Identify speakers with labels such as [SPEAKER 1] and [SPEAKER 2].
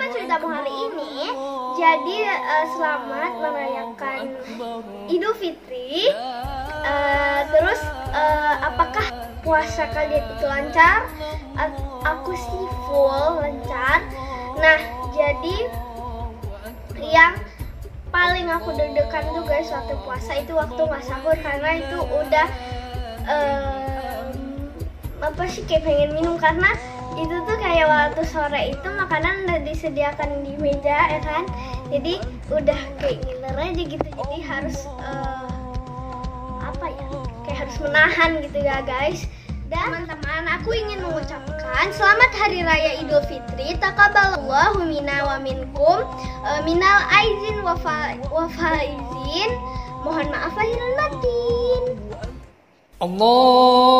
[SPEAKER 1] apa ceritamu hari ini? Jadi eh, selamat merayakan Idul Fitri. Eh, terus eh, apakah puasa kalian itu lancar? A- aku sih full lancar. Nah, jadi yang paling aku deg-degan tuh guys waktu puasa itu waktu nggak sahur karena itu udah em, apa sih kayak pengen minum karena itu tuh kayak waktu sore itu makanan udah disediakan di meja ya kan? Jadi udah kayak ngiler aja gitu. Jadi harus uh, apa ya? Kayak harus menahan gitu ya guys. Dan teman-teman aku ingin mengucapkan selamat hari raya Idul Fitri takabalallahu minna wa minkum uh, minal aizin wa faizin. Mohon maaf lahir dan batin.
[SPEAKER 2] Allah.